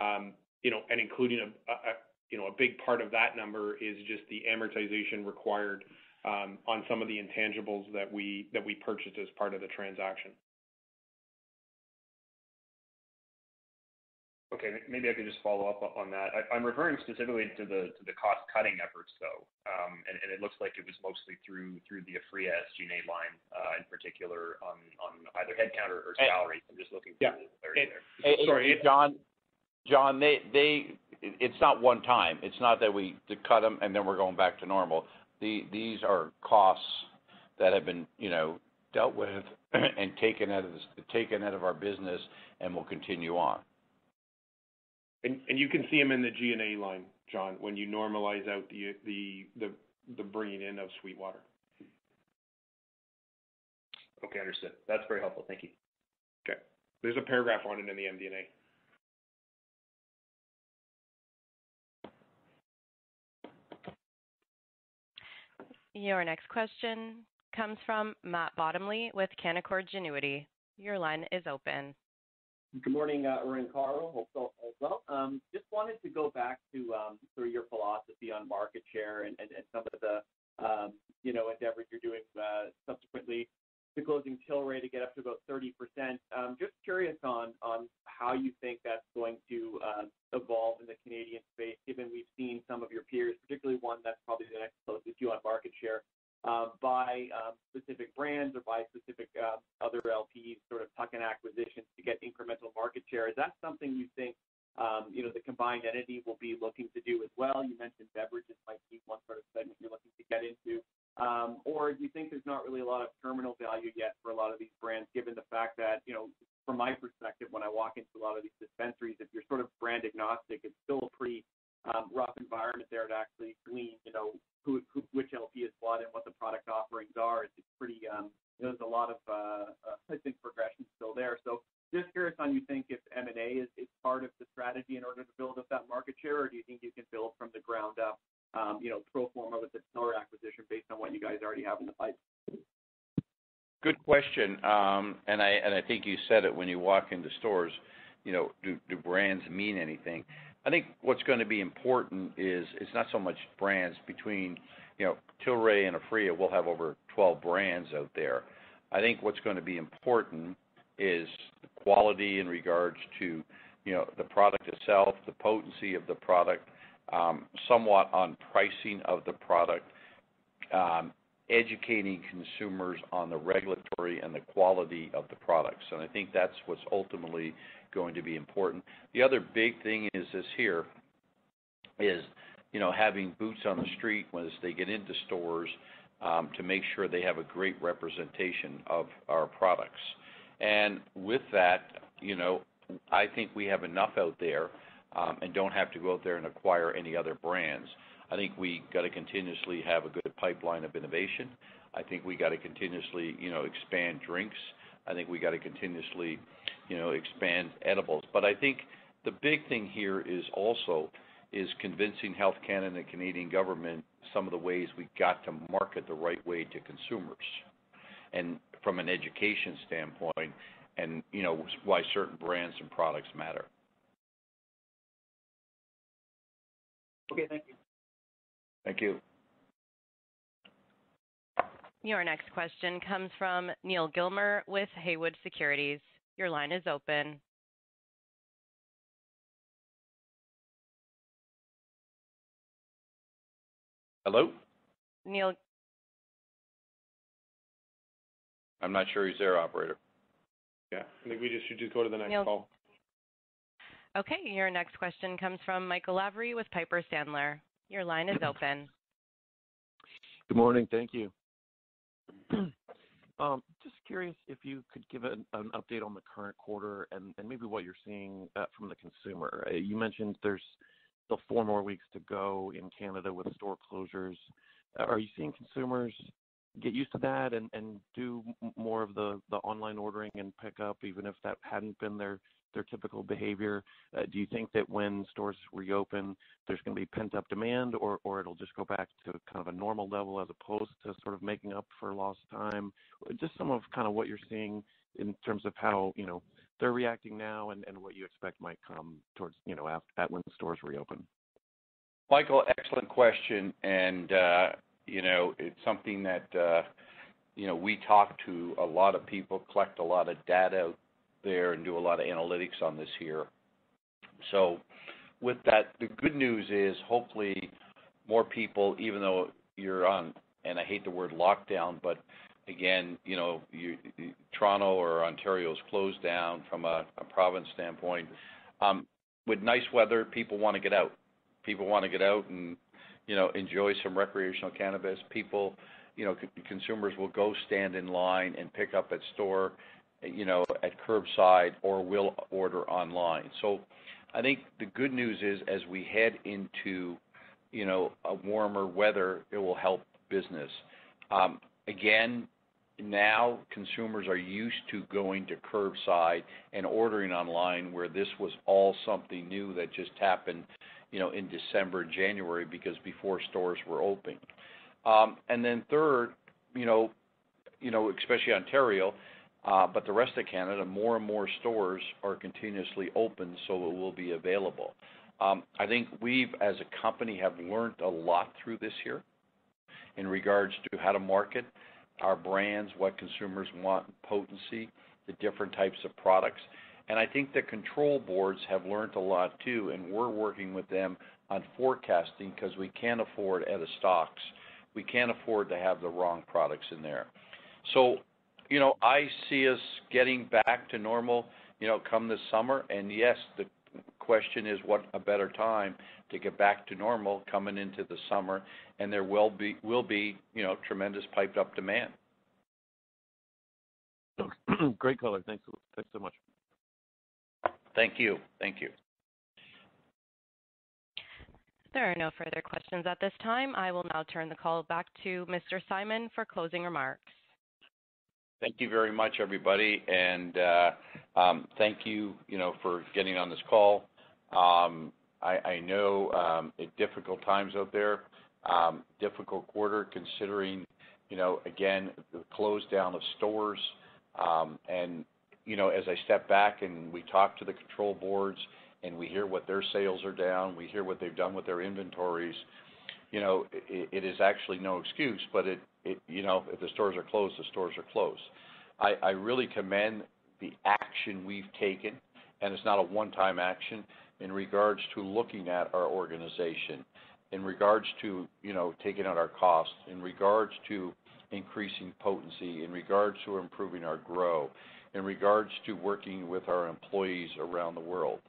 Um, you know, and including a a you know, a big part of that number is just the amortization required um, on some of the intangibles that we that we purchased as part of the transaction. Okay. Maybe I could just follow up on that. I'm referring specifically to the to the cost-cutting efforts, though. Um, and it looks like it was mostly through through the Aphria SG&A line, uh, in particular on either headcount or salary. I'm just looking for clarity there. Sorry, John. It's not one time. It's not that we cut them and then we're going back to normal. These are costs that have been, you know, dealt with (clears throat) and taken out of taken out of our business and will continue on. And and you can see them in the G&A line, John, when you normalize out the bringing in of SweetWater. Okay, understood. That's very helpful. Thank you. Okay. There's a paragraph on it in the MD&A. Your next question comes from Matt Bottomley with Canaccord Genuity. Your line is open. Good morning, uh, Irwin and Carl. Hope all is well. Um, just wanted to go back to um, sort of your philosophy on market share and some of the, um, you know, endeavors you're doing uh, subsequently to closing Tilray to get up to about 30%. Um just curious on on how you think that's going to evolve in the Canadian space, given we've seen some of your peers, particularly one that's probably the next closest to you on market share, Uh, buy uh, specific brands or by specific uh, other LPs, sort of tuck-in acquisitions to get incremental market share. Is that something you think, um, you know, the combined entity will be looking to do as well? You mentioned beverages might be one sort of segment you're looking to get into. Um or do you think there's not really a lot of terminal value yet for a lot of these brands, given the fact that, you know, from my perspective, when I walk into a lot of these dispensaries, if you're sort of brand agnostic, it's still a pretty um, rough environment there to actually glean, you know, which LP is what and what the product offerings are. It's pretty, um, there's a lot of, uh, I think progression still there. So just curious on you think if M&A is is part of the strategy in order to build up that market share, or do you think you can build from the ground up, you know, pro forma with the Tilray acquisition based on what you guys already have in the pipe? Good question. Um, and I and I think you said it when you walk into stores, you know, do brands mean anything? What's gonna be important is it's not so much brands between, you know, Tilray and Aphria, we'll have over 12 brands out there. I think what's gonna be important is quality in regards to, you know, the product itself, the potency of the product, um, somewhat on pricing of the product, um, educating consumers on the regulatory and the quality of the products. And I think that's what's ultimately going to be important. The other big thing is this here is, you know, having boots on the street once they get into stores, um, to make sure they have a great representation of our products. And with that, you know, I think we have enough out there, um, and don't have to go out there and acquire any other brands. I think we gotta continuously have a good pipeline of innovation. I think we gotta continuously, you know, expand drinks. I think we gotta continuously, you know, expand edibles. But I think the big thing here is also is convincing Health Canada and the Canadian government some of the ways we got to market the right way to consumers, and from an education standpoint and, you know, why certain brands and products matter. Okay, thank you. Thank you. Your next question comes from Neal Gilmer with Haywood Securities. Your line is open. Hello? Neal. I'm not sure he's there, operator. Yeah. I think we just should just go to the next call. Okay. Your next question comes from Michael Lavery with Piper Sandler. Your line is open. Good morning. Thank you. (clears throat) Um, just curious if you could give an update on the current quarter and maybe what you're seeing uh, from the consumer. Uh, you mentioned there's still four more weeks to go in Canada with store closures. Uh, are you seeing consumers get used to that and do more of the online ordering and pickup, even if that hadn't been their typical behavior? Do you think that when stores reopen, there's going to be pent-up demand, or it'll just go back to kind of a normal level as opposed to sort of making up for lost time? Just some of kind of what you're seeing in terms of how you know they're reacting now and what you expect might come towards you know, after at when stores reopen. Michael, excellent question. And uh, you know, it's something that uh you know we talk to a lot of people, collect a lot of data there, and do a lot of analytics on this here. So with that, the good news is hopefully more people, even though you're on, and I hate the word lockdown, but again, you know, you, Toronto or Ontario is closed down from a province standpoint. Um, with nice weather, people want to get out. People want to get out and you know enjoy some recreational cannabis. People, you know, c- consumers will go stand in line and pick up at store, at curbside, or will order online. So I think the good news is, as we head into you know, a warmer weather, it will help business. Um, again, now consumers are used to going to curbside and ordering online, where this was all something new that just happened you know, in December, January, because before stores were open. Um, and then Third, you know, you know, especially Ontario, Uh, but the rest of Canada, more and more stores are continuously open, so it will be available. Um, I think we've, as a company, have learned a lot through this year in regards to how to market our brands, what consumers want, potency, the different types of products. And I think the control boards have learned a lot, too, and we're working with them on forecasting because we can't afford out of stocks. We can't afford to have the wrong products in there. I see us getting back to normal you know, come this summer. And yes, the question is what a better time to get back to normal coming into the summer, and there will be will be you know tremendous piped-up demand. (clears throat) Great color. Thanks. Thanks so much. Thank you. Thank you. There are no further questions at this time. I will now turn the call back to Mr. Simon for closing remarks. Thank you very much, everybody. And um, thank you you know, for getting on this call. Um, I know um, difficult times out there. Difficult quarter considering, you know, again, the close down of stores. Um and you know, as I step back and we talk to the control boards and we hear what their sales are down, we hear what they've done with their inventories, you know, it is actually no excuse, but if the stores are closed, the stores are closed. I really commend the action we've taken, and it's not a one-time action, in regards to looking at our organization, in regards to you know taking out our costs, in regards to increasing potency, in regards to improving our grow, in regards to working with our employees around the world.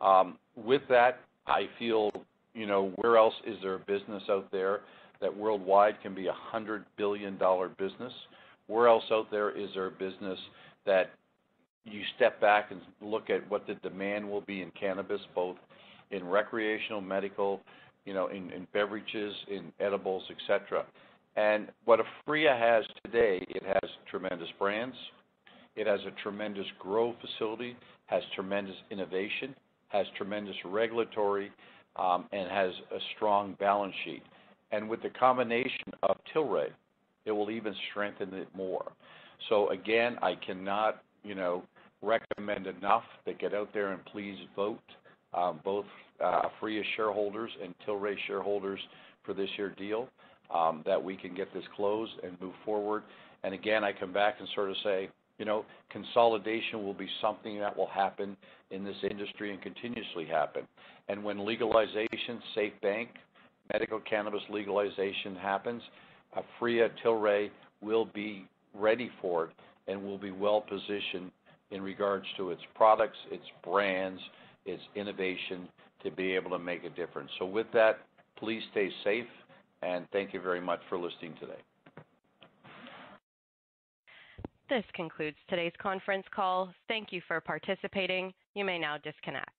Um, with that, I feel, you know where else is there a business out there that worldwide can be a 100 billion dollar business? Where else out there is there a business that you step back and look at what the demand will be in cannabis, both in recreational, medical, you know, in beverages, in edibles, et cetera. And what Aphria has today, it has tremendous brands, it has a tremendous grow facility, has tremendous innovation, has tremendous regulatory, um, and has a strong balance sheet. And with the combination of Tilray, it will even strengthen it more. So again, I cannot you know, recommend enough to get out there and please vote, um, both uh, Aphria shareholders and Tilray shareholders for this year deal, um, that we can get this closed and move forward. And again, I come back and sort of say, you know, consolidation will be something that will happen in this industry and continuously happen. And when legalization, SAFE Bank, medical cannabis legalization happens, Aphria, Tilray will be ready for it and will be well-positioned in regards to its products, its brands, its innovation to be able to make a difference. So with that, please stay safe, and thank you very much for listening today. This concludes today's conference call. Thank you for participating. You may now disconnect.